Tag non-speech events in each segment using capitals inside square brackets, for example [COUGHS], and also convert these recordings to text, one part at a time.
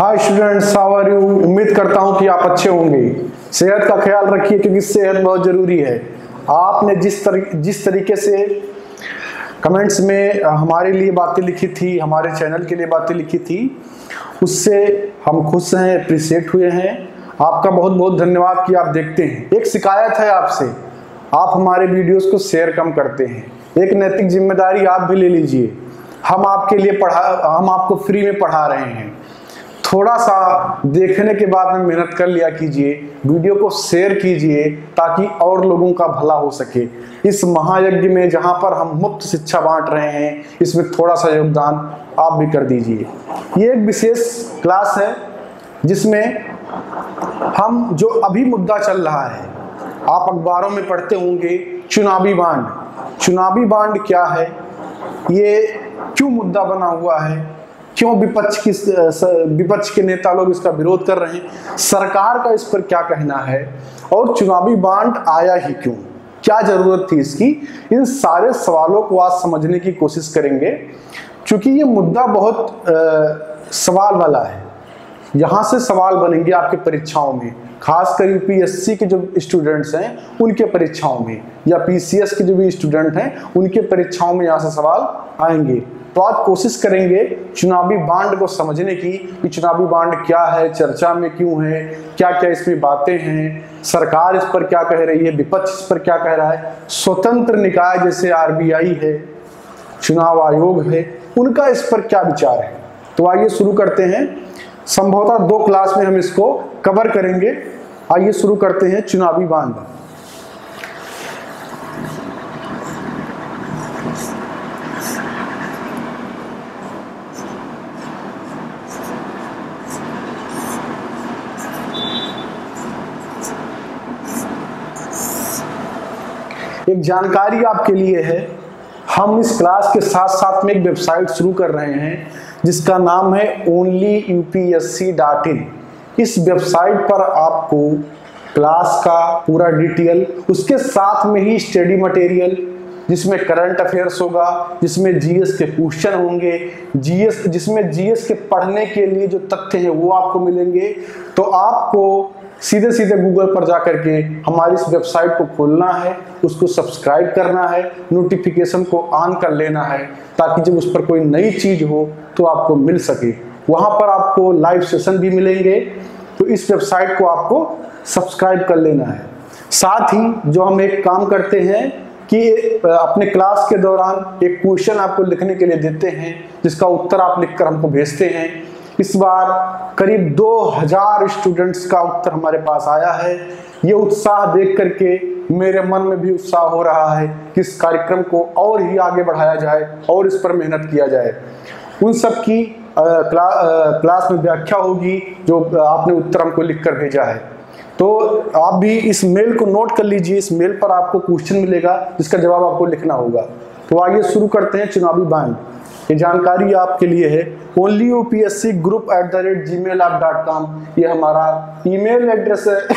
Hi students you उम्मीद करता हूँ कि आप अच्छे होंगे। सेहत का ख्याल रखिए, क्योंकि सेहत बहुत ज़रूरी है। आपने जिस तरी, जिस तरीके से कमेंट्स में हमारे लिए बातें लिखी थी, हमारे चैनल के लिए बातें लिखी थी, उससे हम खुश हैं अप्रिसिएट हुए हैं। आपका बहुत बहुत धन्यवाद कि आप देखते हैं। एक शिकायत है आपसे, आप हमारे वीडियोस को शेयर कम करते हैं। एक नैतिक ज़िम्मेदारी आप भी ले लीजिए। हम आपके लिए पढ़ा, हम आपको फ्री में पढ़ा रहे हैं। थोड़ा सा देखने के बाद में मेहनत कर लिया कीजिए, वीडियो को शेयर कीजिए ताकि और लोगों का भला हो सके। इस महायज्ञ में जहाँ पर हम मुफ़्त शिक्षा बांट रहे हैं, इसमें थोड़ा सा योगदान आप भी कर दीजिए। ये एक विशेष क्लास है, जिसमें हम जो अभी मुद्दा चल रहा है, आप अखबारों में पढ़ते होंगे, चुनावी बांड। चुनावी बांड क्या है? ये क्यों मुद्दा बना हुआ है? क्यों विपक्ष की विपक्ष के नेता लोग इसका विरोध कर रहे हैं? सरकार का इस पर क्या कहना है? और चुनावी बांट आया ही क्यों? क्या ज़रूरत थी इसकी? इन सारे सवालों को आज समझने की कोशिश करेंगे। क्योंकि ये मुद्दा बहुत आ, सवाल वाला है। यहाँ से सवाल बनेंगे आपके परीक्षाओं में। खासकर यूपीएससी के जो स्टूडेंट्स हैं, उनके परीक्षाओं में, या पीसीएस के जो भी स्टूडेंट हैं, उनके परीक्षाओं में यहाँ से सवाल आएँगे। तो आज कोशिश करेंगे चुनावी बांड को समझने की कि चुनावी बांड क्या है, चर्चा में क्यों है क्या क्या इसमें बातें हैं, सरकार इस पर क्या कह रही है, विपक्ष इस पर क्या कह रहा है। स्वतंत्र निकाय जैसे आरबीआई है, चुनाव आयोग है, उनका इस पर क्या विचार है? तो आइए शुरू करते हैं। संभवतः दो क्लास में हम इसको कवर करेंगे। आइए शुरू करते हैं चुनावी बाँध। एक जानकारी आपके लिए है। हम इस क्लास के साथ साथ में एक वेबसाइट शुरू कर रहे हैं। जिसका नाम है only U P S C dot in. इस वेबसाइट पर आपको क्लास का पूरा डिटेल, उसके साथ में ही स्टडी मटेरियल, जिसमें करंट अफेयर्स होगा, जिसमें जीएस के क्वेश्चन होंगे, जीएस, जिसमें जीएस के पढ़ने के लिए जो तथ्य हैं वो आपको मिलेंगे। तो आपको सीधे सीधे गूगल पर जा करके हमारी इस वेबसाइट को खोलना है, उसको सब्सक्राइब करना है नोटिफिकेशन को ऑन कर लेना है, ताकि जब उस पर कोई नई चीज़ हो तो आपको मिल सके। वहाँ पर आपको लाइव सेशन भी मिलेंगे तो इस वेबसाइट को आपको सब्सक्राइब कर लेना है। साथ ही जो हम एक काम करते हैं कि अपने क्लास के दौरान एक क्वेश्चन आपको लिखने के लिए देते हैं, जिसका उत्तर आप लिखकर हमको भेजते हैं। इस बार करीब 2000 स्टूडेंट्स का उत्तर हमारे पास आया है। ये उत्साह देख करके मेरे मन में भी उत्साह हो रहा है कि इस कार्यक्रम को और ही आगे बढ़ाया जाए और इस पर मेहनत किया जाए। उन सब की क्ला, क्लास में व्याख्या होगी जो आपने उत्तर हमको लिख कर भेजा है। तो आप भी इस मेल को नोट कर लीजिए इस मेल पर आपको क्वेश्चन मिलेगा जिसका जवाब आपको लिखना होगा। तो आइए शुरू करते हैं चुनावी बांड। ये जानकारी आपके लिए है। Only UPSC group at the rate G mail आप डॉट कॉम ये हमारा ईमेल एड्रेस है।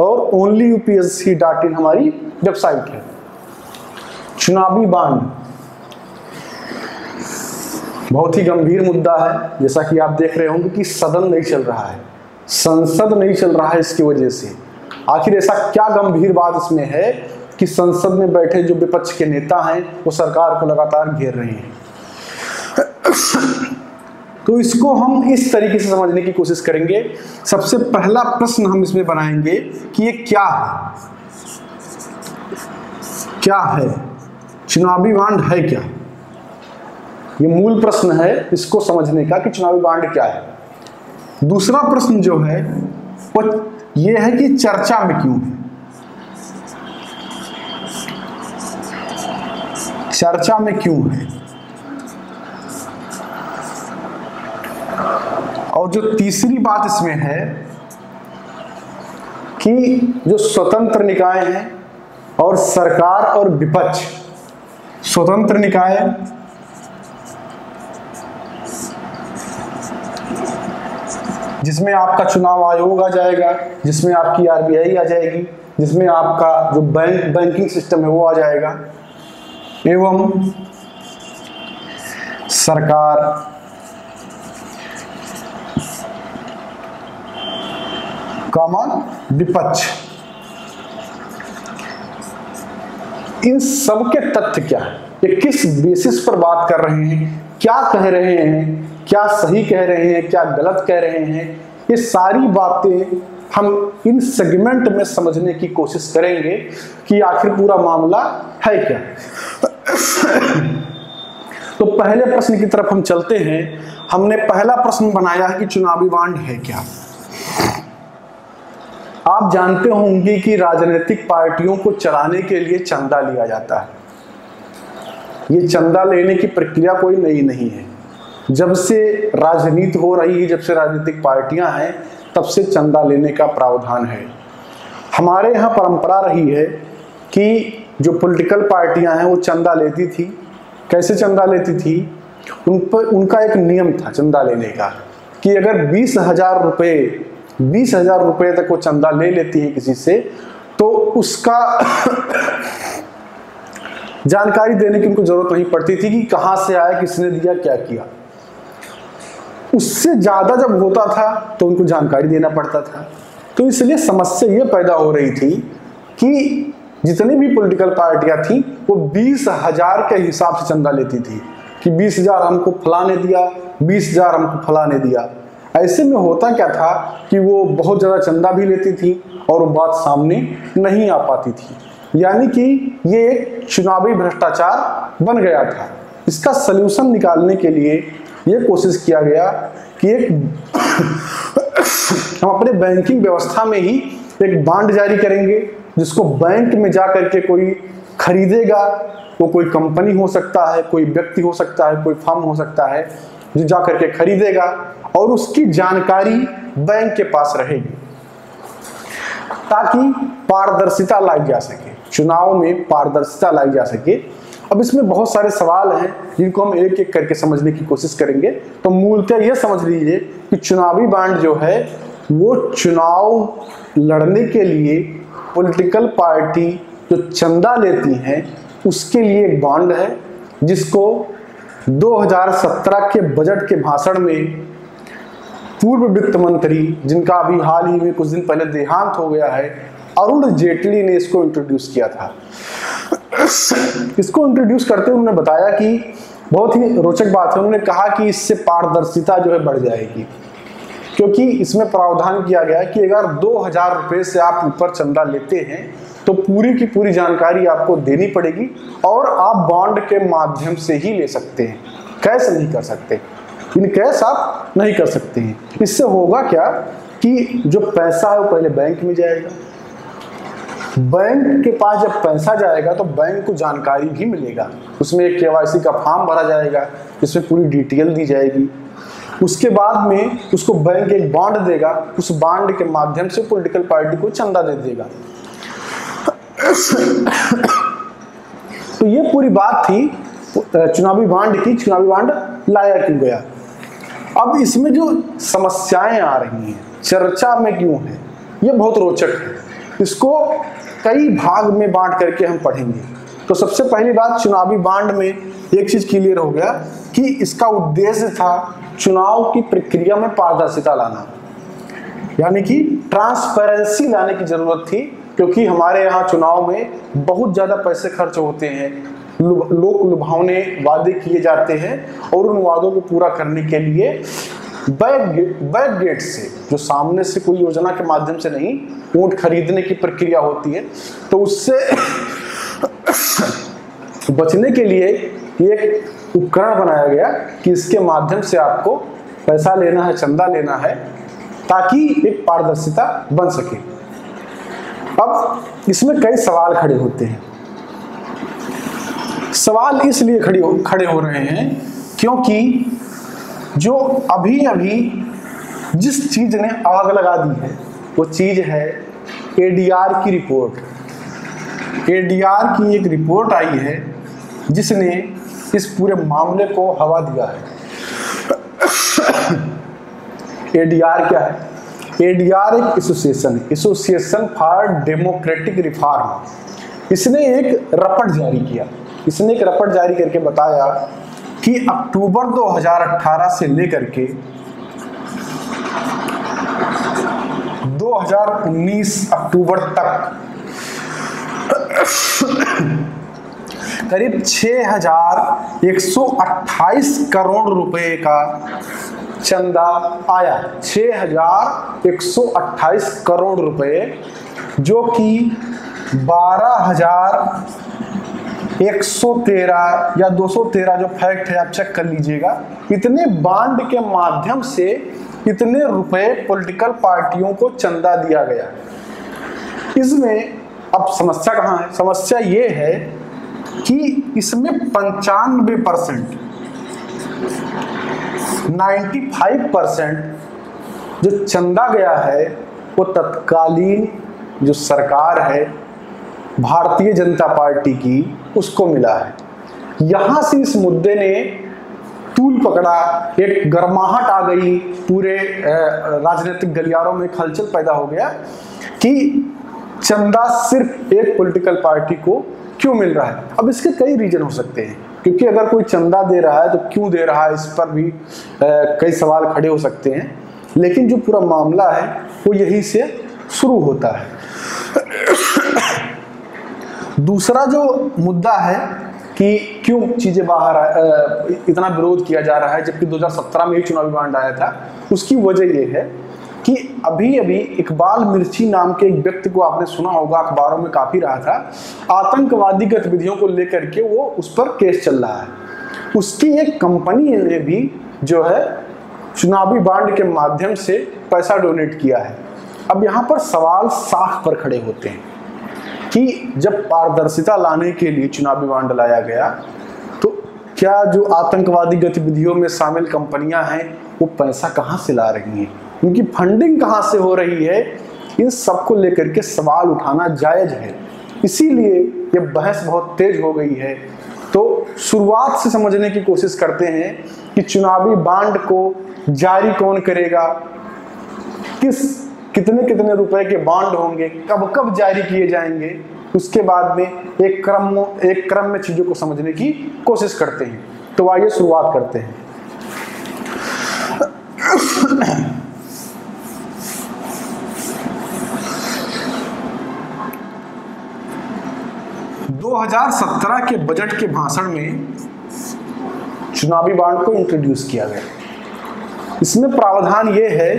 और ओनली यूपीएससी डॉट इन हमारी वेबसाइट है। चुनावी बांड। बहुत ही गंभीर मुद्दा है। जैसा कि आप देख रहे होंगे कि सदन नहीं चल रहा है। संसद नहीं चल रहा है इसकी वजह से। आखिर ऐसा क्या गंभीर बात इसमें है कि संसद में बैठे जो विपक्ष के नेता हैं, वो सरकार को लगातार घेर रहे हैं। [COUGHS] तो इसको हम इस तरीके से समझने की कोशिश करेंगे। सबसे पहला प्रश्न हम इसमें बनाएँगे कि ये क्या है? क्या है? चुनावी बांड है क्या? ये मूल प्रश्न है इसको समझने का कि चुनावी बांड क्या है। दूसरा प्रश्न जो है, वो ये है कि चर्चा में क्यों है? चर्चा में क्यों है? और जो तीसरी बात इसमें है कि जो स्वतंत्र निकाय हैं और सरकार और विपक्ष, स्वतंत्र निकाय जिसमें आपका चुनाव आयोग आ जाएगा, जिसमें आपकी आरबीआई आ जाएगी, जिसमें आपका जो बैंक, बैंकिंग सिस्टम है वो आ जाएगा, एवं सरकार कॉमा विपक्ष। इन सब के तथ्य क्या है? ये किस बेसिस पर बात कर रहे हैं? क्या कह रहे हैं? क्या सही कह रहे हैं? क्या गलत कह रहे हैं? ये सारी बातें हम इन सेगमेंट में समझने की कोशिश करेंगे कि आखिर पूरा मामला है क्या? तो पहले प्रश्न की तरफ़ हम चलते हैं। हमने पहला प्रश्न बनाया है कि चुनावी बांड है क्या? आप जानते होंगे कि राजनीतिक पार्टियों को चलाने के लिए चंदा लिया जाता है। ये चंदा लेने की प्रक्रिया कोई नई नहीं है। जब से राजनीति हो रही है, जब से राजनीतिक पार्टियाँ हैं, तब से चंदा लेने का प्रावधान है। हमारे यहाँ परंपरा रही है कि जो पॉलिटिकल पार्टियाँ हैं, वो चंदा लेती थी। कैसे चंदा लेती थी? उन पर, उनका एक नियम था चंदा लेने का कि अगर बीस हज़ार रुपये बीस हज़ार रुपये तक वो चंदा ले लेती है किसी से तो उसका जानकारी देने की उनको ज़रूरत नहीं पड़ती थी कि कहाँ से आया, किसने दिया, क्या किया। उससे ज़्यादा जब होता था तो उनको जानकारी देना पड़ता था। तो इसलिए समस्या ये पैदा हो रही थी कि जितनी भी पॉलिटिकल पार्टियाँ थी, वो बीस हज़ार के हिसाब से चंदा लेती थी कि बीस हज़ार हमको फलाने दिया, बीस हज़ार हमको फलाने दिया। ऐसे में होता क्या था कि वो बहुत ज़्यादा चंदा भी लेती थी और बात सामने नहीं आ पाती थी। यानी कि ये एक चुनावी भ्रष्टाचार बन गया था। इसका सल्यूशन निकालने के लिए ये कोशिश किया गया कि एक [COUGHS] हम अपने बैंकिंग व्यवस्था में ही एक बांड जारी करेंगे, जिसको बैंक में जा करके कोई खरीदेगा। वो कोई कंपनी हो सकता है, कोई व्यक्ति हो सकता है, कोई फर्म हो सकता है। जो जा करके खरीदेगा और उसकी जानकारी बैंक के पास रहेगी, ताकि पारदर्शिता लाई जा सके। चुनाव में पारदर्शिता लाई जा सके। अब इसमें बहुत सारे सवाल हैं, जिनको हम एक एक करके समझने की कोशिश करेंगे। तो मूलतः यह समझ लीजिए कि चुनावी बांड जो है, वो चुनाव लड़ने के लिए पॉलिटिकल पार्टी जो चंदा लेती हैं, उसके लिए एक बॉन्ड है, जिसको 2017 के बजट के भाषण में पूर्व वित्त मंत्री, जिनका अभी हाल ही में कुछ दिन पहले देहांत हो गया है, अरुण जेटली ने इसको इंट्रोड्यूस किया था। इसको इंट्रोड्यूस करते हुए उन्होंने बताया कि बहुत ही रोचक बात है। उन्होंने कहा कि इससे पारदर्शिता जो है बढ़ जाएगी, क्योंकि इसमें प्रावधान किया गया है कि अगर दो हज़ार रुपये से आप ऊपर चंदा लेते हैं तो पूरी की पूरी जानकारी आपको देनी पड़ेगी और आप बॉन्ड के माध्यम से ही ले सकते हैं। कैश नहीं कर सकते? इन कैश आप नहीं कर सकते हैं। इससे होगा क्या कि जो पैसा है वो पहले बैंक में जाएगा। बैंक के पास जब पैसा जाएगा तो बैंक को जानकारी भी मिलेगा। उसमें एक केवाईसी का फॉर्म भरा जाएगा, जिसमें पूरी डिटेल दी जाएगी। उसके बाद में उसको बैंक एक बॉन्ड देगा, उस बॉन्ड के माध्यम से पॉलिटिकल पार्टी को चंदा दे देगा। तो ये पूरी बात थी चुनावी बांड की, चुनावी बांड लाया क्यों गया? अब इसमें जो समस्याएँ आ रही हैं, चर्चा में क्यों है, ये बहुत रोचक है। इसको कई भाग में बांट करके हम पढ़ेंगे। तो सबसे पहली बात, चुनावी बांड में एक चीज़ क्लियर हो गया कि इसका उद्देश्य था चुनाव की प्रक्रिया में पारदर्शिता लाना। यानी कि ट्रांसपेरेंसी लाने की ज़रूरत थी क्योंकि हमारे यहाँ चुनाव में बहुत ज़्यादा पैसे खर्च होते हैं। लोक लुभावने वादे किए जाते हैं और उन वादों को पूरा करने के लिए बैक बैक गेट से, जो सामने से कोई योजना के माध्यम से नहीं, ऊँट खरीदने की प्रक्रिया होती है तो उससे [COUGHS] बचने के लिए एक उपकरण बनाया गया कि इसके माध्यम से आपको पैसा लेना है, चंदा लेना है, ताकि एक पारदर्शिता बन सके। अब इसमें कई सवाल खड़े होते हैं। सवाल इसलिए खड़े हो खड़े हो रहे हैं क्योंकि जो अभी अभी जिस चीज़ ने आग लगा दी है, वो चीज़ है एडीआर की रिपोर्ट। एडीआर की एक रिपोर्ट आई है जिसने इस पूरे मामले को हवा दिया है। [COUGHS] एडीआर क्या है? ADR association association for democratic reform इसने एक रपट जारी किया। इसने एक रपट जारी करके बताया कि अक्टूबर 2018 से लेकर के 2019 अक्टूबर तक करीब 6,128 करोड़ रुपए का चंदा आया। 6,128 करोड़ रुपए जो कि 12,113 या 213 जो फैक्ट है आप चेक कर लीजिएगा। इतने बांड के माध्यम से इतने रुपए पॉलिटिकल पार्टियों को चंदा दिया गया। इसमें अब समस्या कहाँ है? समस्या ये है कि इसमें पंचानवे परसेंट नाइन्टी फाइव परसेंट जो चंदा गया है, वो तत्कालीन जो सरकार है, भारतीय जनता पार्टी की, उसको मिला है। यहाँ से इस मुद्दे ने तूल पकड़ा, एक गर्माहट आ गई, पूरे राजनीतिक गलियारों में खलचल पैदा हो गया कि चंदा सिर्फ़ एक पॉलिटिकल पार्टी को क्यों मिल रहा है। अब इसके कई रीजन हो सकते हैं। क्योंकि अगर कोई चंदा दे रहा है तो क्यों दे रहा है, इस पर भी कई सवाल खड़े हो सकते हैं। लेकिन जो पूरा मामला है, वो यही से शुरू होता है। दूसरा जो मुद्दा है कि क्यों चीज़ें बाहर इतना विरोध किया जा रहा है, जबकि 2017 में ही चुनावी बांड आया था, उसकी वजह यह है कि अभी अभी इकबाल मिर्ची नाम के एक व्यक्ति को आपने सुना होगा, अखबारों में काफ़ी रहा था। आतंकवादी गतिविधियों को लेकर के वो उस पर केस चल रहा है। उसकी एक कंपनी ने भी, जो है, चुनावी बांड के माध्यम से पैसा डोनेट किया है। अब यहाँ पर सवाल साख पर खड़े होते हैं कि जब पारदर्शिता लाने के लिए चुनावी बांड लाया गया तो क्या जो आतंकवादी गतिविधियों में शामिल कंपनियाँ हैं, वो पैसा कहाँ से ला रही हैं? उनकी फंडिंग कहाँ से हो रही है? इन सबको लेकर के सवाल उठाना जायज़ है। इसीलिए ये बहस बहुत तेज हो गई है तो शुरुआत से समझने की कोशिश करते हैं कि चुनावी बांड को जारी कौन करेगा? किस, कितने कितने रुपए के बांड होंगे? कब कब जारी किए जाएँगे? उसके बाद में एक क्रम एक क्रम में चीज़ों को समझने की कोशिश करते हैं। तो आइए शुरुआत करते हैं। 2017 के बजट के भाषण में चुनावी बांड को इंट्रोड्यूस किया गया। इसमें प्रावधान ये है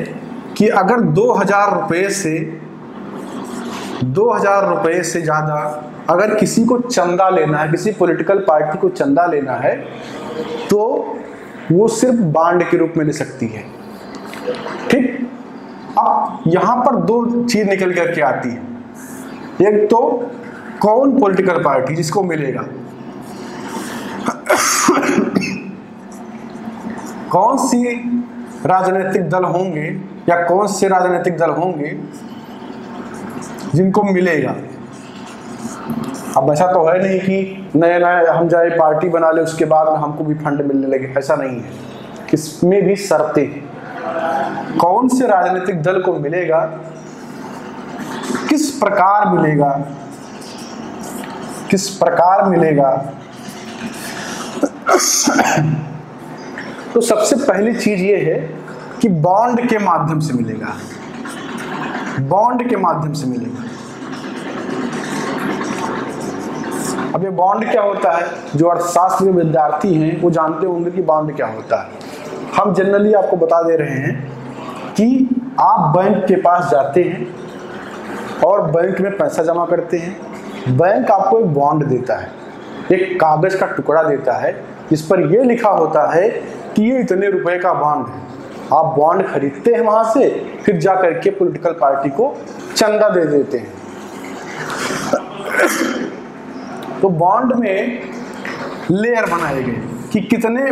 कि अगर दो हज़ार से, दो हज़ार रुपये से ज़्यादा अगर किसी को चंदा लेना है, किसी पॉलिटिकल पार्टी को चंदा लेना है तो वो सिर्फ़ बांड के रूप में ले सकती है। ठीक? अब यहाँ पर दो चीज़ निकल करके आती है। एक तो कौन पॉलिटिकल पार्टी जिसको मिलेगा? कौन सी राजनीतिक दल होंगे या कौन से राजनीतिक दल होंगे जिनको मिलेगा? अब ऐसा तो है नहीं कि नया नया हम जाए पार्टी बना ले, उसके बाद में हमको भी फंड मिलने लगे। ऐसा नहीं है। इसमें भी शर्तें कौन से राजनीतिक दल को मिलेगा, किस प्रकार मिलेगा किस प्रकार मिलेगा? तो सबसे पहली चीज़ ये है कि बॉन्ड के माध्यम से मिलेगा। बॉन्ड के माध्यम से मिलेगा। अब ये बॉन्ड क्या होता है? जो अर्थशास्त्र विद्यार्थी हैं, वो जानते होंगे कि बॉन्ड क्या होता है। हम जनरली आपको बता दे रहे हैं कि आप बैंक के पास जाते हैं और बैंक में पैसा जमा करते हैं। बैंक आपको एक बॉन्ड देता है, एक कागज़ का टुकड़ा देता है, जिस पर यह लिखा होता है कि ये इतने रुपए का बॉन्ड है। आप बॉन्ड खरीदते हैं वहाँ से, फिर जा करके पॉलिटिकल पार्टी को चंदा दे देते हैं। तो बॉन्ड में लेयर बनाए गए कि कितने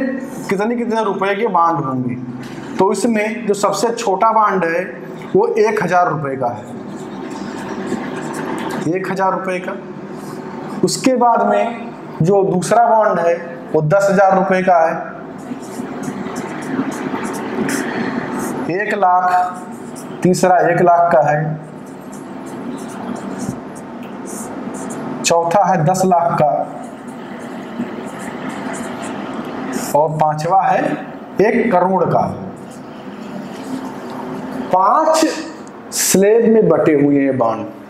कितने कितने रुपए के बॉन्ड होंगे। तो इसमें जो सबसे छोटा बॉन्ड है, वो एक हज़ार रुपए का है। एक हज़ार रुपए का। उसके बाद में जो दूसरा बॉन्ड है, वो दस हज़ार रुपए का है। एक लाख, तीसरा एक लाख का है। चौथा है दस लाख का। और पांचवा है एक करोड़ का। पाँच स्लेब में बटे हुए हैं बॉन्ड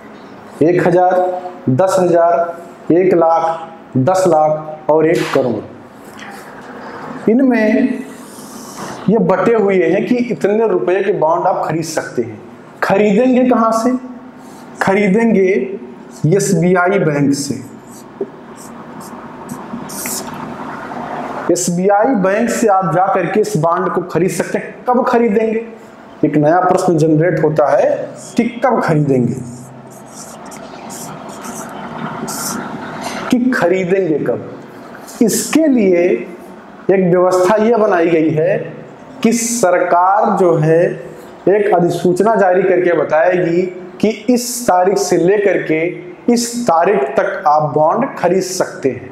एक हज़ार, दस हज़ार, एक लाख, दस लाख और एक करोड़। इनमें ये बटे हुए हैं कि इतने रुपए के बॉन्ड आप खरीद सकते हैं। खरीदेंगे कहाँ से? खरीदेंगे एसबीआई बैंक से। एसबीआई बैंक से आप जा करके इस बॉन्ड को खरीद सकते हैं। कब खरीदेंगे? एक नया प्रश्न जनरेट होता है कि कब खरीदेंगे? कि खरीदेंगे कब? इसके लिए एक व्यवस्था यह बनाई गई है कि सरकार जो है, एक अधिसूचना जारी करके बताएगी कि इस तारीख से लेकर के इस तारीख तक आप बॉन्ड खरीद सकते हैं।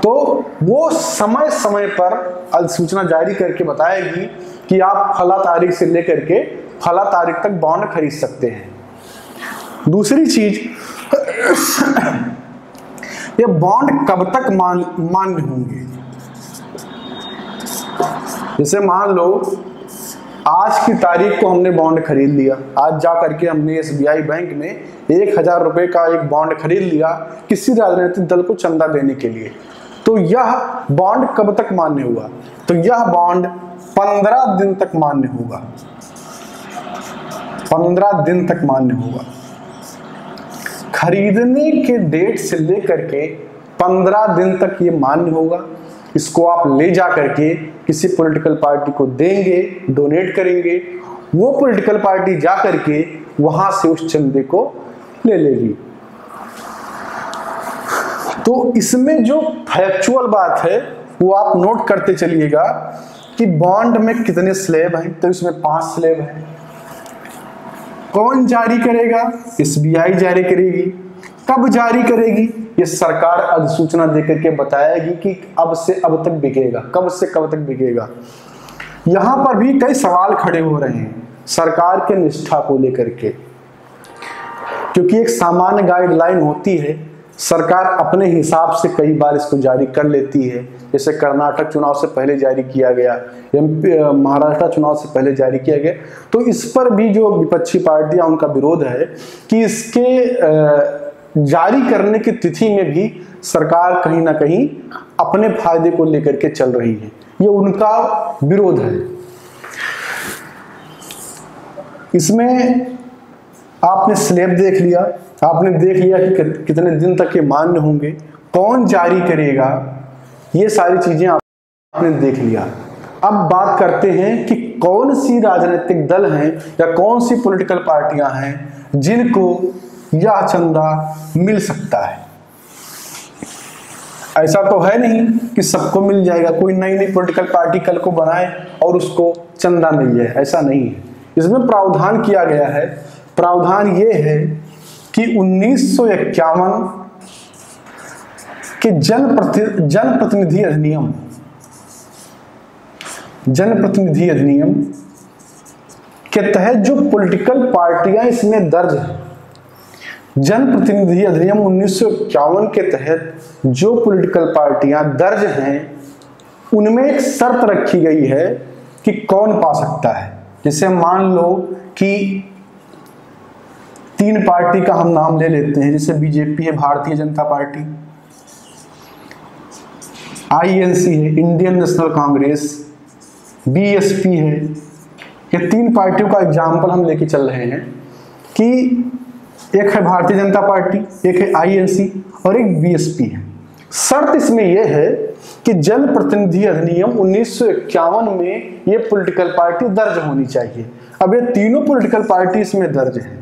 तो वो समय समय पर अधिसूचना जारी करके बताएगी कि आप फला तारीख से लेकर के फला तारीख तक बॉन्ड खरीद सकते हैं। दूसरी चीज़ ये बॉन्ड कब तक मान, मान्य होंगे? जैसे मान लो, आज की तारीख को हमने बॉन्ड खरीद लिया। आज जा करके हमने एसबीआई बैंक में एक हज़ार रुपए का एक बॉन्ड खरीद लिया किसी राजनीतिक दल को चंदा देने के लिए। तो यह बॉन्ड कब तक मान्य हुआ? तो यह बॉन्ड पंद्रह दिन तक मान्य होगा। पंद्रह दिन तक मान्य होगा। खरीदने के डेट से लेकर के पंद्रह दिन तक ये मान्य होगा। इसको आप ले जा करके किसी पॉलिटिकल पार्टी को देंगे डोनेट करेंगे, वो पॉलिटिकल पार्टी जा करके वहाँ से उस चंदे को ले लेगी। तो इसमें जो फैक्चुअल बात है, वो आप नोट करते चलिएगा कि बॉन्ड में कितने स्लेब हैं तो इसमें पाँच स्लेब हैं। कौन जारी करेगा? एसबीआई जारी करेगी। कब जारी करेगी? ये सरकार अधिसूचना देकर के बताएगी कि अब से अब तक बिकेगा। कब से कब तक बिकेगा? यहाँ पर भी कई सवाल खड़े हो रहे हैं सरकार के निष्ठा को लेकर के। क्योंकि एक सामान्य गाइडलाइन होती है सरकार अपने हिसाब से कई बार इसको जारी कर लेती है। जैसे कर्नाटक चुनाव से पहले जारी किया गया महाराष्ट्र चुनाव से पहले जारी किया गया। तो इस पर भी जो विपक्षी पार्टियाँ, उनका विरोध है कि इसके जारी करने की तिथि में भी सरकार कहीं ना कहीं अपने फ़ायदे को लेकर के चल रही है। ये उनका विरोध है। इसमें आपने स्लेब देख लिया। आपने देख लिया कि कितने दिन तक ये मान्य होंगे। कौन जारी करेगा? ये सारी चीज़ें आपने देख लिया। अब बात करते हैं कि कौन सी राजनीतिक दल हैं या कौन सी पॉलिटिकल पार्टियाँ हैं जिनको यह चंदा मिल सकता है। ऐसा तो है नहीं कि सबको मिल जाएगा। कोई नई नई पॉलिटिकल पार्टी कल को बनाए और उसको चंदा मिल जाए। ऐसा नहीं है। इसमें प्रावधान किया गया है। प्रावधान ये है कि उन्नीस सौ इक्यावन के जन प्रति जनप्रतिनिधि अधिनियम जनप्रतिनिधि अधिनियम के तहत जो पॉलिटिकल पार्टियाँ इसमें दर्ज है, जनप्रतिनिधि अधिनियम उन्नीस सौ इक्यावन के तहत जो पॉलिटिकल पार्टियाँ दर्ज हैं, उनमें एक शर्त रखी गई है कि कौन पा सकता है। जैसे मान लो कि तीन पार्टी का हम नाम ले लेते हैं, जैसे बीजेपी है, भारतीय जनता पार्टी आईएनसी है इंडियन नेशनल कांग्रेस बीएसपी है। ये तीन पार्टियों का एग्ज़ाम्पल हम लेके चल रहे हैं कि एक है भारतीय जनता पार्टी, एक है आईएनसी और एक बीएसपी है। शर्त इसमें यह है कि जन प्रतिनिधि अधिनियम उन्नीस सौ इक्यावन में ये पॉलिटिकल पार्टी दर्ज होनी चाहिए। अब ये तीनों पॉलिटिकल पार्टी इसमें दर्ज है।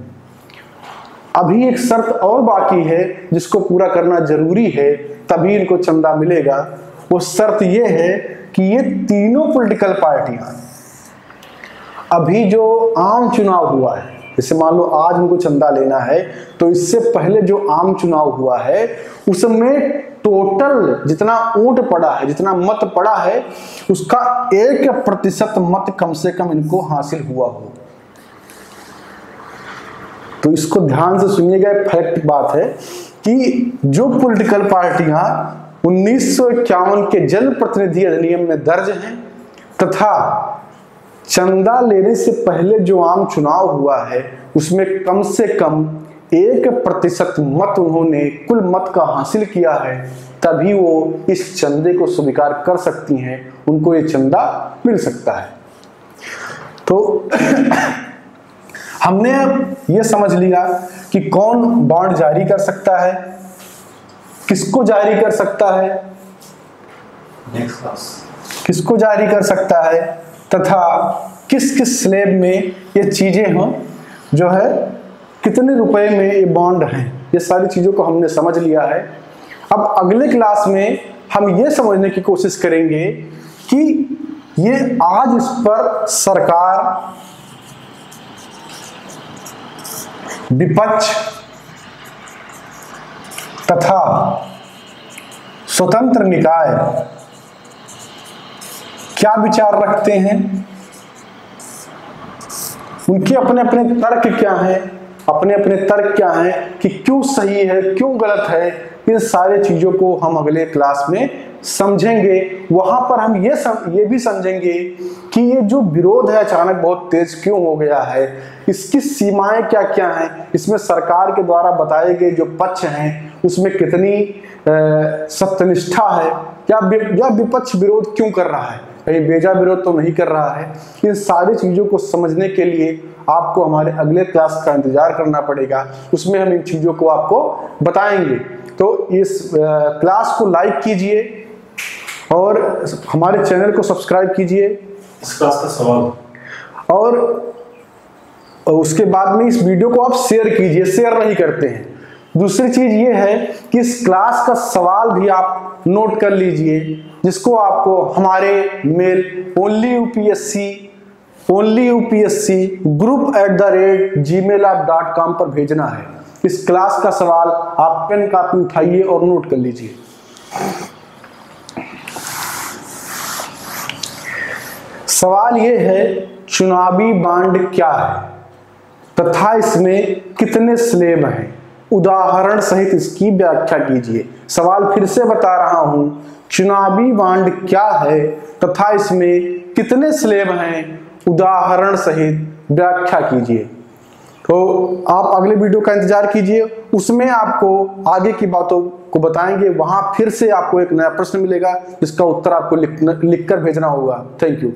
अभी एक शर्त और बाकी है जिसको पूरा करना ज़रूरी है, तभी इनको चंदा मिलेगा। वो शर्त ये है कि ये तीनों पॉलिटिकल पार्टियाँ अभी जो आम चुनाव हुआ है, जैसे मान लो आज उनको चंदा लेना है तो इससे पहले जो आम चुनाव हुआ है, उसमें टोटल जितना ऊँट पड़ा है, जितना मत पड़ा है, उसका एक प्रतिशत मत कम से कम इनको हासिल हुआ हो। तो इसको ध्यान से सुनिएगा फैक्ट बात है कि जो पॉलिटिकल पार्टियाँ उन्नीस सौ इक्यावन के जन प्रतिनिधि अधिनियम में दर्ज हैं तथा चंदा लेने से पहले जो आम चुनाव हुआ है, उसमें कम से कम एक प्रतिशत मत उन्होंने, कुल मत का हासिल किया है, तभी वो इस चंदे को स्वीकार कर सकती हैं, उनको ये चंदा मिल सकता है। तो हमने अब ये समझ लिया कि कौन बॉन्ड जारी कर सकता है किसको जारी कर सकता है नेक्स्ट क्लास किसको जारी कर सकता है तथा किस किस स्लेब में ये चीज़ें हैं जो है कितने रुपए में ये बॉन्ड हैं। ये सारी चीज़ों को हमने समझ लिया है। अब अगले क्लास में हम ये समझने की कोशिश करेंगे कि ये आज इस पर सरकार विपक्ष तथा स्वतंत्र निकाय क्या विचार रखते हैं? उनके अपने अपने तर्क क्या हैं? अपने अपने तर्क क्या हैं कि क्यों सही है, क्यों गलत है? इन सारे चीज़ों को हम अगले क्लास में समझेंगे वहाँ पर हम ये सम, ये भी समझेंगे कि ये जो विरोध है अचानक बहुत तेज क्यों हो गया है इसकी सीमाएँ क्या क्या हैं इसमें सरकार के द्वारा बताए गए जो पक्ष हैं उसमें कितनी सत्यनिष्ठा है या या विपक्ष विरोध क्यों कर रहा है? कहीं बेजा विरोध तो नहीं कर रहा है? इन सारी चीज़ों को समझने के लिए आपको हमारे अगले क्लास का इंतज़ार करना पड़ेगा उसमें हम इन चीज़ों को आपको बताएँगे। तो इस क्लास को लाइक कीजिए और हमारे चैनल को सब्सक्राइब कीजिए। इस क्लास का सवाल। और उसके बाद में इस वीडियो को आप शेयर कीजिए शेयर नहीं करते हैं। दूसरी चीज़ ये है कि इस क्लास का सवाल भी आप नोट कर लीजिए जिसको आपको हमारे mail only UPSC only UPSC group at the rate G mail dot com पर भेजना है। इस क्लास का सवाल आप पेन कापी उठाइए और नोट कर लीजिए। सवाल यह है, चुनावी बांड क्या है? तथा इसमें कितने स्लेब हैं? उदाहरण सहित इसकी व्याख्या कीजिए। सवाल फिर से बता रहा हूँ, चुनावी बांड क्या है? तथा इसमें कितने स्लेब हैं? उदाहरण सहित व्याख्या कीजिए। तो आप अगले वीडियो का इंतज़ार कीजिए। उसमें आपको आगे की बातों को बताएँगे। वहाँ फिर से आपको एक नया प्रश्न मिलेगा, जिसका उत्तर आपको लिख लिख कर भेजना होगा। Thank you